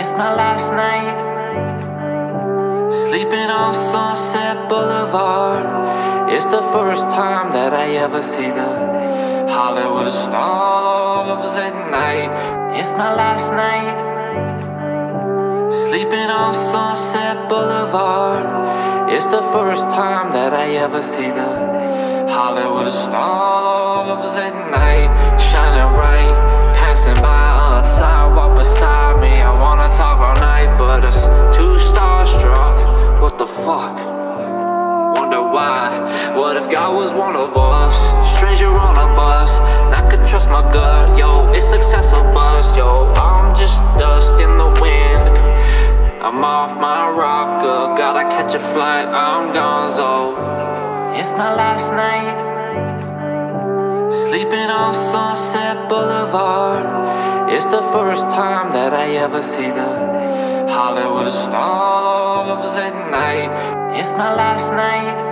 It's my last night. Sleeping on Sunset Boulevard. It's the first time that I ever see the Hollywood stars at night. It's my last night. Sleeping on Sunset Boulevard. It's the first time that I ever see the Hollywood stars at night. Shining bright why? What if God was one of us? Stranger on a bus. I could trust my gut, yo. It's success or bust, yo. I'm just dust in the wind. I'm off my rocker. Gotta catch a flight, I'm gonzo. It's my last night. Sleeping on Sunset Boulevard. It's the first time that I ever see the Hollywood stars at night. It's my last night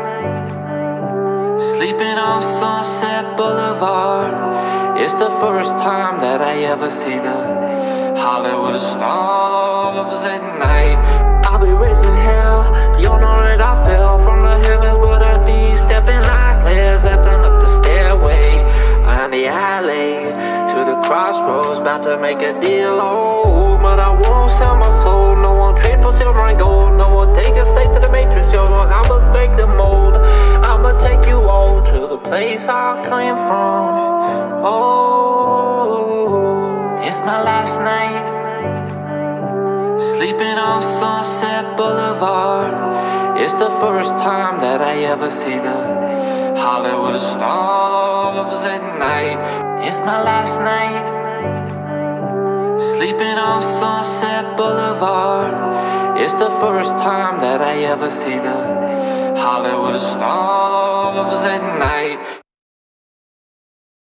Sleeping on Sunset Boulevard It's the first time that I ever see the Hollywood stars at night I'll be raising hell You know that I fell from the heavens But I be stepping like Led Zeppelin up the stairway down the alley to the crossroads, about to make a deal. Oh, but I won't sell my soul. No one trade for silver and gold. No one take a stake to the the place I came from. Oh, it's my last night. Sleeping on Sunset Boulevard. It's the first time that I ever see the Hollywood stars at night. It's my last night. Sleeping on Sunset Boulevard. It's the first time that I ever see the Hollywood stars at night.